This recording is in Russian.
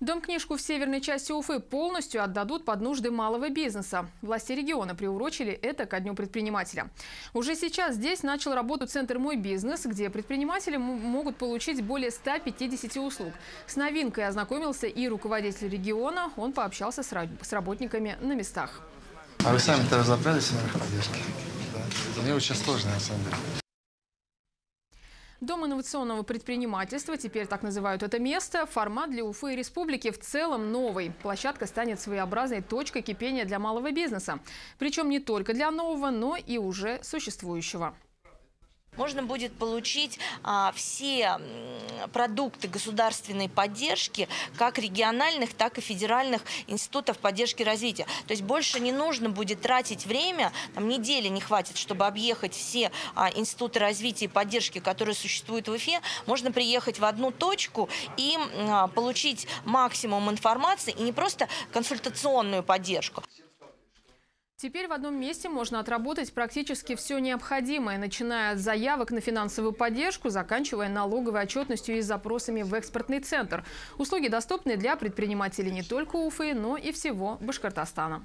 Дом-книжку в северной части Уфы полностью отдадут под нужды малого бизнеса. Власти региона приурочили это ко Дню предпринимателя. Уже сейчас здесь начал работу Центр «Мой бизнес», где предприниматели могут получить более 150 услуг. С новинкой ознакомился и руководитель региона. Он пообщался с работниками на местах. А вы сами-то разобрались в мерах поддержки? Да. Мне очень сложно, на самом деле. Дом инновационного предпринимательства, теперь так называют это место, формат для Уфы и республики в целом новый. Площадка станет своеобразной точкой кипения для малого бизнеса. Причем не только для нового, но и уже существующего можно будет получить а, все продукты государственной поддержки, как региональных, так и федеральных институтов поддержки развития. То есть больше не нужно будет тратить время, там недели не хватит, чтобы объехать все а, институты развития и поддержки, которые существуют в Уфе. Можно приехать в одну точку и а, получить максимум информации, и не просто консультационную поддержку. Теперь в одном месте можно отработать практически все необходимое, начиная от заявок на финансовую поддержку, заканчивая налоговой отчетностью и запросами в экспортный центр. Услуги доступны для предпринимателей не только Уфы, но и всего Башкортостана.